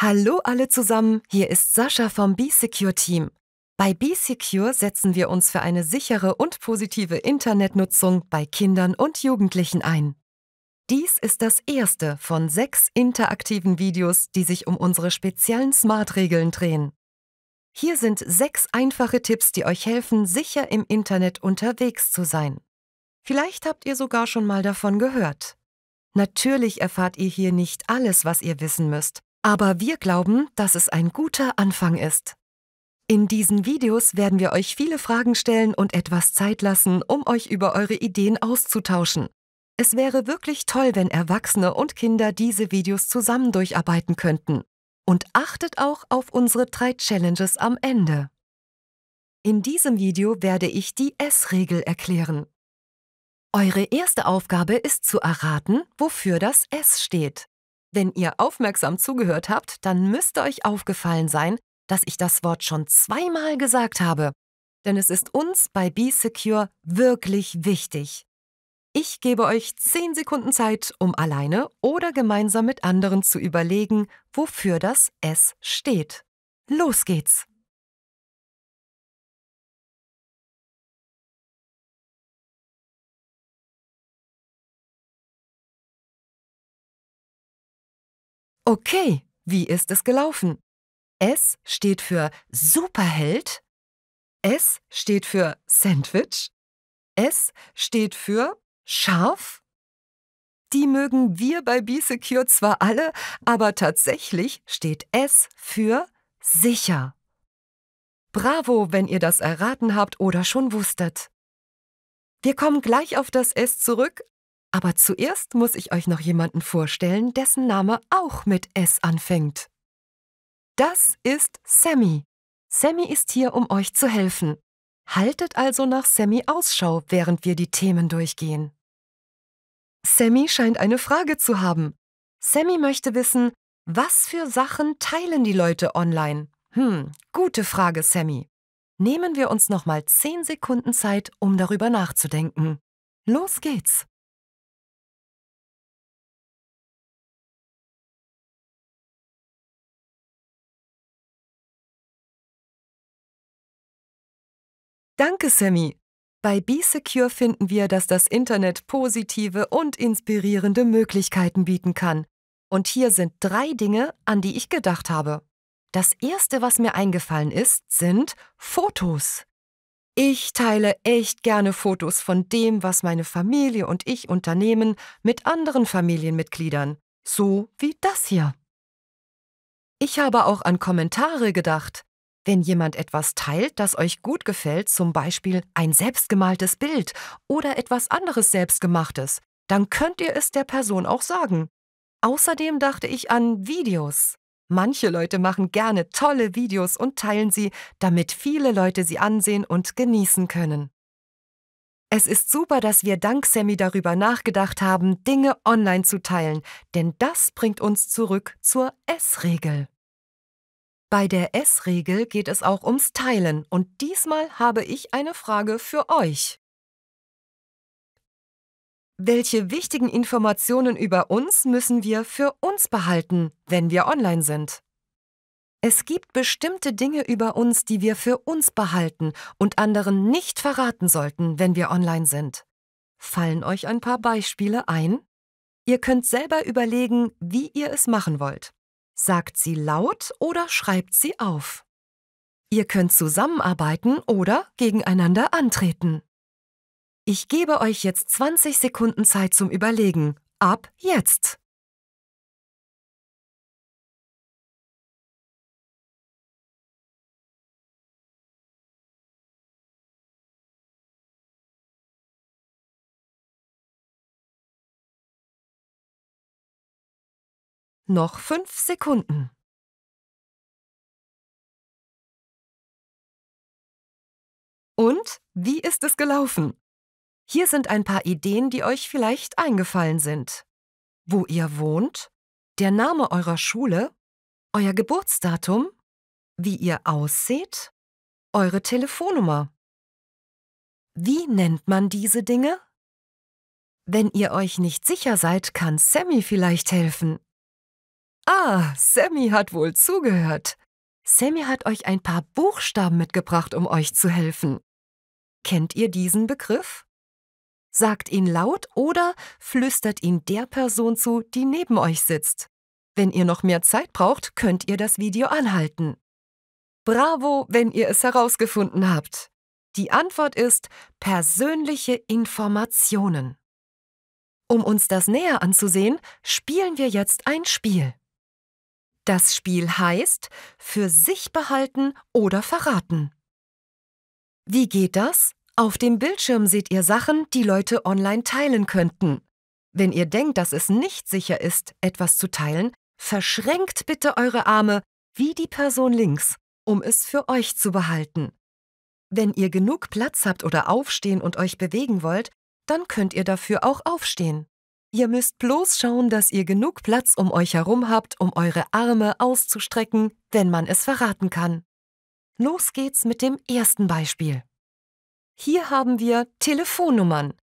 Hallo alle zusammen, hier ist Sascha vom B-Secure Team. Bei B-Secure setzen wir uns für eine sichere und positive Internetnutzung bei Kindern und Jugendlichen ein. Dies ist das erste von sechs interaktiven Videos, die sich um unsere speziellen Smart-Regeln drehen. Hier sind sechs einfache Tipps, die euch helfen, sicher im Internet unterwegs zu sein. Vielleicht habt ihr sogar schon mal davon gehört. Natürlich erfahrt ihr hier nicht alles, was ihr wissen müsst, aber wir glauben, dass es ein guter Anfang ist. In diesen Videos werden wir euch viele Fragen stellen und etwas Zeit lassen, um euch über eure Ideen auszutauschen. Es wäre wirklich toll, wenn Erwachsene und Kinder diese Videos zusammen durcharbeiten könnten. Und achtet auch auf unsere drei Challenges am Ende. In diesem Video werde ich die S-Regel erklären. Eure erste Aufgabe ist zu erraten, wofür das S steht. Wenn ihr aufmerksam zugehört habt, dann müsste euch aufgefallen sein, dass ich das Wort schon zweimal gesagt habe. Denn es ist uns bei Be Secure wirklich wichtig. Ich gebe euch 10 Sekunden Zeit, um alleine oder gemeinsam mit anderen zu überlegen, wofür das S steht. Los geht's! Okay, wie ist es gelaufen? S steht für Superheld. S steht für Sandwich. S steht für scharf. Die mögen wir bei B-Secure zwar alle, aber tatsächlich steht S für sicher. Bravo, wenn ihr das erraten habt oder schon wusstet. Wir kommen gleich auf das S zurück, aber zuerst muss ich euch noch jemanden vorstellen, dessen Name auch mit S anfängt. Das ist Sammy. Sammy ist hier, um euch zu helfen. Haltet also nach Sammy Ausschau, während wir die Themen durchgehen. Sammy scheint eine Frage zu haben. Sammy möchte wissen, was für Sachen teilen die Leute online? Hm, gute Frage, Sammy. Nehmen wir uns nochmal 10 Sekunden Zeit, um darüber nachzudenken. Los geht's! Danke, Sammy. Bei B-Secure finden wir, dass das Internet positive und inspirierende Möglichkeiten bieten kann. Und hier sind drei Dinge, an die ich gedacht habe. Das erste, was mir eingefallen ist, sind Fotos. Ich teile echt gerne Fotos von dem, was meine Familie und ich unternehmen, mit anderen Familienmitgliedern, so wie das hier. Ich habe auch an Kommentare gedacht. Wenn jemand etwas teilt, das euch gut gefällt, zum Beispiel ein selbstgemaltes Bild oder etwas anderes selbstgemachtes, dann könnt ihr es der Person auch sagen. Außerdem dachte ich an Videos. Manche Leute machen gerne tolle Videos und teilen sie, damit viele Leute sie ansehen und genießen können. Es ist super, dass wir dank Sammy darüber nachgedacht haben, Dinge online zu teilen, denn das bringt uns zurück zur S-Regel. Bei der S-Regel geht es auch ums Teilen und diesmal habe ich eine Frage für euch. Welche wichtigen Informationen über uns müssen wir für uns behalten, wenn wir online sind? Es gibt bestimmte Dinge über uns, die wir für uns behalten und anderen nicht verraten sollten, wenn wir online sind. Fallen euch ein paar Beispiele ein? Ihr könnt selber überlegen, wie ihr es machen wollt. Sagt sie laut oder schreibt sie auf. Ihr könnt zusammenarbeiten oder gegeneinander antreten. Ich gebe euch jetzt 20 Sekunden Zeit zum Überlegen. Ab jetzt! Noch fünf Sekunden. Und wie ist es gelaufen? Hier sind ein paar Ideen, die euch vielleicht eingefallen sind. Wo ihr wohnt, der Name eurer Schule, euer Geburtsdatum, wie ihr ausseht, eure Telefonnummer. Wie nennt man diese Dinge? Wenn ihr euch nicht sicher seid, kann Sammy vielleicht helfen. Ah, Sammy hat wohl zugehört. Sammy hat euch ein paar Buchstaben mitgebracht, um euch zu helfen. Kennt ihr diesen Begriff? Sagt ihn laut oder flüstert ihn der Person zu, die neben euch sitzt. Wenn ihr noch mehr Zeit braucht, könnt ihr das Video anhalten. Bravo, wenn ihr es herausgefunden habt. Die Antwort ist persönliche Informationen. Um uns das näher anzusehen, spielen wir jetzt ein Spiel. Das Spiel heißt für sich behalten oder verraten. Wie geht das? Auf dem Bildschirm seht ihr Sachen, die Leute online teilen könnten. Wenn ihr denkt, dass es nicht sicher ist, etwas zu teilen, verschränkt bitte eure Arme wie die Person links, um es für euch zu behalten. Wenn ihr genug Platz habt oder aufstehen und euch bewegen wollt, dann könnt ihr dafür auch aufstehen. Ihr müsst bloß schauen, dass ihr genug Platz um euch herum habt, um eure Arme auszustrecken, wenn man es verraten kann. Los geht's mit dem ersten Beispiel. Hier haben wir Telefonnummern.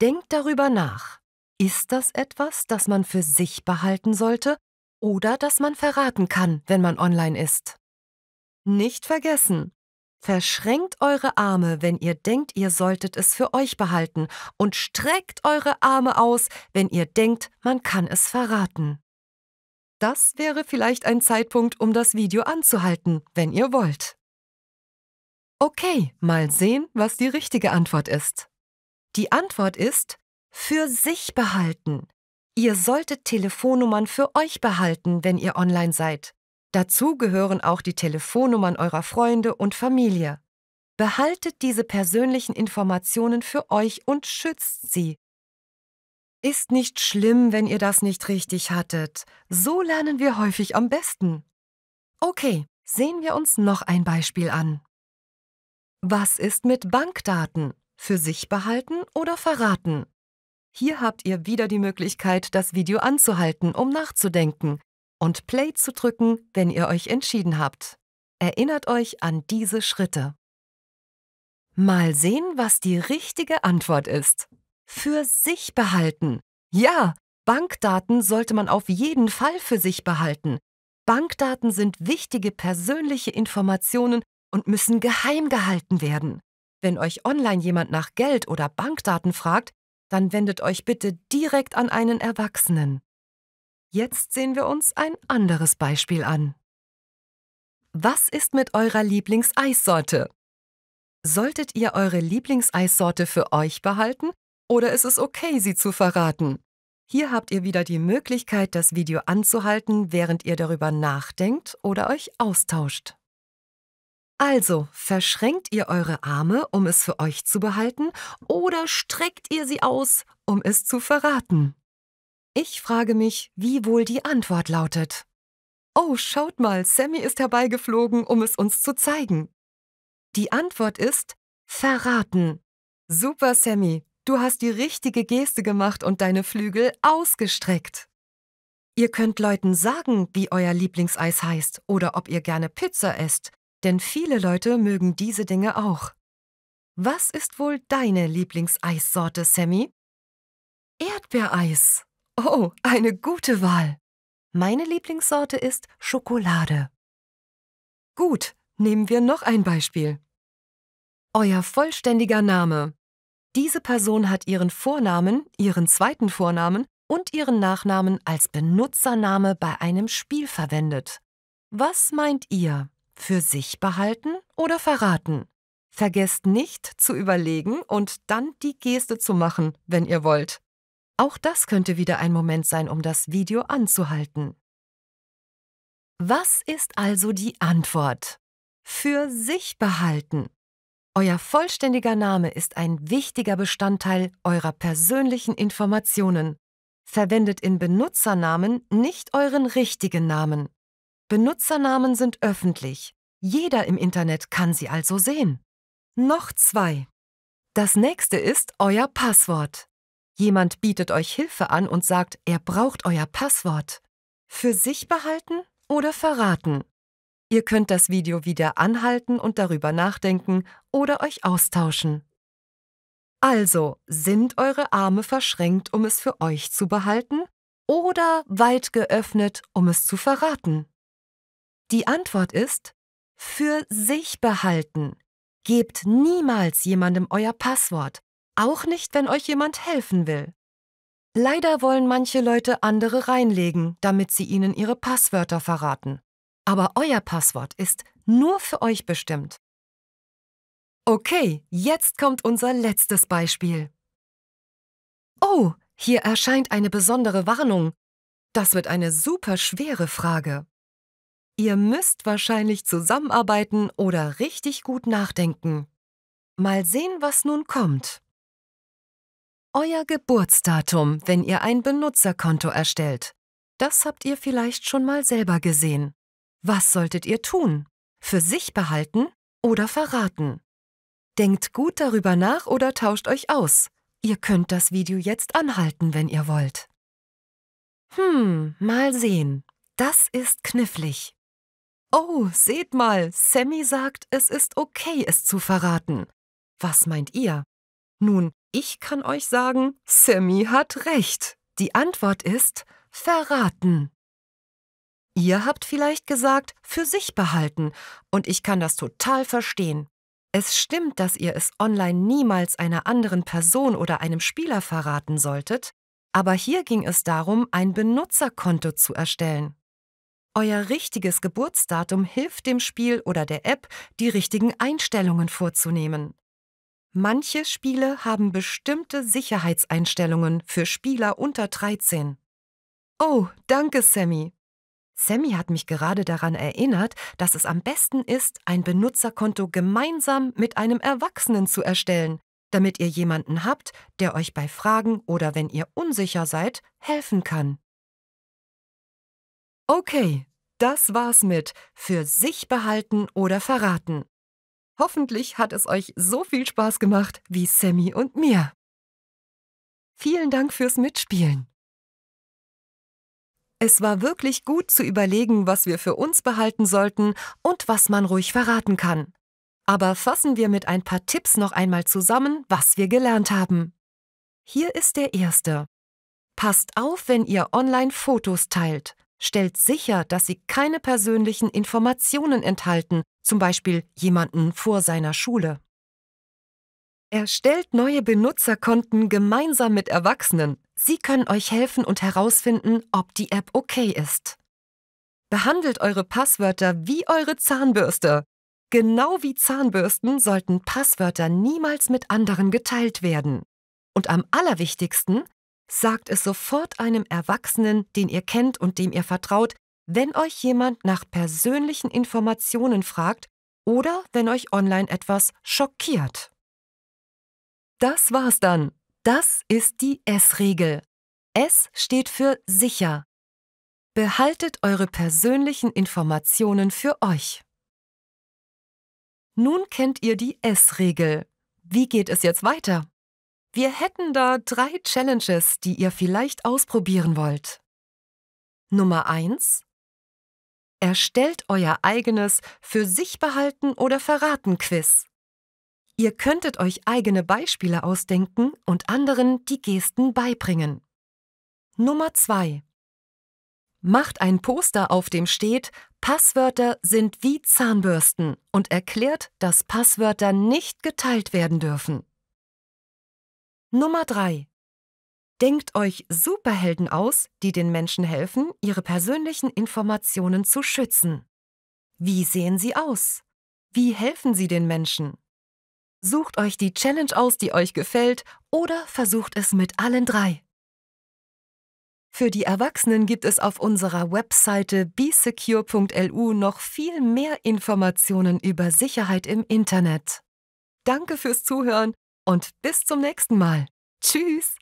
Denkt darüber nach. Ist das etwas, das man für sich behalten sollte oder das man verraten kann, wenn man online ist? Nicht vergessen. Verschränkt eure Arme, wenn ihr denkt, ihr solltet es für euch behalten, und streckt eure Arme aus, wenn ihr denkt, man kann es verraten. Das wäre vielleicht ein Zeitpunkt, um das Video anzuhalten, wenn ihr wollt. Okay, mal sehen, was die richtige Antwort ist. Die Antwort ist für sich behalten. Ihr solltet Telefonnummern für euch behalten, wenn ihr online seid. Dazu gehören auch die Telefonnummern eurer Freunde und Familie. Behaltet diese persönlichen Informationen für euch und schützt sie. Ist nicht schlimm, wenn ihr das nicht richtig hattet. So lernen wir häufig am besten. Okay, sehen wir uns noch ein Beispiel an. Was ist mit Bankdaten? Für sich behalten oder verraten? Hier habt ihr wieder die Möglichkeit, das Video anzuhalten, um nachzudenken und Play zu drücken, wenn ihr euch entschieden habt. Erinnert euch an diese Schritte. Mal sehen, was die richtige Antwort ist. Für sich behalten. Ja, Bankdaten sollte man auf jeden Fall für sich behalten. Bankdaten sind wichtige persönliche Informationen und müssen geheim gehalten werden. Wenn euch online jemand nach Geld oder Bankdaten fragt, dann wendet euch bitte direkt an einen Erwachsenen. Jetzt sehen wir uns ein anderes Beispiel an. Was ist mit eurer Lieblingseissorte? Solltet ihr eure Lieblingseissorte für euch behalten oder ist es okay, sie zu verraten? Hier habt ihr wieder die Möglichkeit, das Video anzuhalten, während ihr darüber nachdenkt oder euch austauscht. Also, verschränkt ihr eure Arme, um es für euch zu behalten, oder streckt ihr sie aus, um es zu verraten? Ich frage mich, wie wohl die Antwort lautet. Oh, schaut mal, Sammy ist herbeigeflogen, um es uns zu zeigen. Die Antwort ist verraten. Super, Sammy, du hast die richtige Geste gemacht und deine Flügel ausgestreckt. Ihr könnt Leuten sagen, wie euer Lieblingseis heißt oder ob ihr gerne Pizza esst, denn viele Leute mögen diese Dinge auch. Was ist wohl deine Lieblingseissorte, Sammy? Erdbeereis. Oh, eine gute Wahl. Meine Lieblingssorte ist Schokolade. Gut, nehmen wir noch ein Beispiel. Euer vollständiger Name. Diese Person hat ihren Vornamen, ihren zweiten Vornamen und ihren Nachnamen als Benutzername bei einem Spiel verwendet. Was meint ihr? Für sich behalten oder verraten? Vergesst nicht zu überlegen und dann die Geste zu machen, wenn ihr wollt. Auch das könnte wieder ein Moment sein, um das Video anzuhalten. Was ist also die Antwort? Für sich behalten. Euer vollständiger Name ist ein wichtiger Bestandteil eurer persönlichen Informationen. Verwendet in Benutzernamen nicht euren richtigen Namen. Benutzernamen sind öffentlich. Jeder im Internet kann sie also sehen. Noch zwei. Das nächste ist euer Passwort. Jemand bietet euch Hilfe an und sagt, er braucht euer Passwort. Für sich behalten oder verraten? Ihr könnt das Video wieder anhalten und darüber nachdenken oder euch austauschen. Also, sind eure Arme verschränkt, um es für euch zu behalten? oder weit geöffnet, um es zu verraten? Die Antwort ist für sich behalten. Gebt niemals jemandem euer Passwort, auch nicht, wenn euch jemand helfen will. Leider wollen manche Leute andere reinlegen, damit sie ihnen ihre Passwörter verraten. Aber euer Passwort ist nur für euch bestimmt. Okay, jetzt kommt unser letztes Beispiel. Oh, hier erscheint eine besondere Warnung. Das wird eine super schwere Frage. Ihr müsst wahrscheinlich zusammenarbeiten oder richtig gut nachdenken. Mal sehen, was nun kommt. Euer Geburtsdatum, wenn ihr ein Benutzerkonto erstellt. Das habt ihr vielleicht schon mal selber gesehen. Was solltet ihr tun? Für sich behalten oder verraten? Denkt gut darüber nach oder tauscht euch aus. Ihr könnt das Video jetzt anhalten, wenn ihr wollt. Hm, mal sehen. Das ist knifflig. Oh, seht mal, Sammy sagt, es ist okay, es zu verraten. Was meint ihr? Nun, ich kann euch sagen, Sammy hat recht. Die Antwort ist verraten. Ihr habt vielleicht gesagt, für sich behalten, und ich kann das total verstehen. Es stimmt, dass ihr es online niemals einer anderen Person oder einem Spieler verraten solltet, aber hier ging es darum, ein Benutzerkonto zu erstellen. Euer richtiges Geburtsdatum hilft dem Spiel oder der App, die richtigen Einstellungen vorzunehmen. Manche Spiele haben bestimmte Sicherheitseinstellungen für Spieler unter 13. Oh, danke, Sammy. Sammy hat mich gerade daran erinnert, dass es am besten ist, ein Benutzerkonto gemeinsam mit einem Erwachsenen zu erstellen, damit ihr jemanden habt, der euch bei Fragen oder wenn ihr unsicher seid, helfen kann. Okay, das war's mit für sich behalten oder verraten. Hoffentlich hat es euch so viel Spaß gemacht wie Sammy und mir. Vielen Dank fürs Mitspielen. Es war wirklich gut zu überlegen, was wir für uns behalten sollten und was man ruhig verraten kann. Aber fassen wir mit ein paar Tipps noch einmal zusammen, was wir gelernt haben. Hier ist der erste. Passt auf, wenn ihr online Fotos teilt. Stellt sicher, dass sie keine persönlichen Informationen enthalten, zum Beispiel jemanden vor seiner Schule. Erstellt neue Benutzerkonten gemeinsam mit Erwachsenen. Sie können euch helfen und herausfinden, ob die App okay ist. Behandelt eure Passwörter wie eure Zahnbürste. Genau wie Zahnbürsten sollten Passwörter niemals mit anderen geteilt werden. Und am allerwichtigsten, Sagt es sofort einem Erwachsenen, den ihr kennt und dem ihr vertraut, wenn euch jemand nach persönlichen Informationen fragt oder wenn euch online etwas schockiert. Das war's dann. Das ist die S-Regel. S steht für sicher. Behaltet eure persönlichen Informationen für euch. Nun kennt ihr die S-Regel. Wie geht es jetzt weiter? Wir hätten da drei Challenges, die ihr vielleicht ausprobieren wollt. Nummer 1. Erstellt euer eigenes für sich behalten oder verraten Quiz. Ihr könntet euch eigene Beispiele ausdenken und anderen die Gesten beibringen. Nummer 2. Macht ein Poster, auf dem steht, Passwörter sind wie Zahnbürsten und erklärt, dass Passwörter nicht geteilt werden dürfen. Nummer 3. Denkt euch Superhelden aus, die den Menschen helfen, ihre persönlichen Informationen zu schützen. Wie sehen sie aus? Wie helfen sie den Menschen? Sucht euch die Challenge aus, die euch gefällt, oder versucht es mit allen drei. Für die Erwachsenen gibt es auf unserer Webseite besecure.lu noch viel mehr Informationen über Sicherheit im Internet. Danke fürs Zuhören und bis zum nächsten Mal. Tschüss.